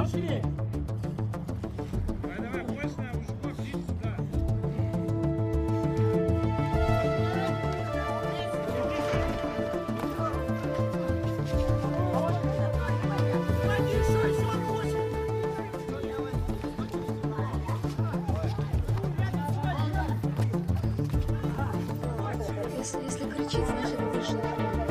пошли. Если, если кричит, значит пришел.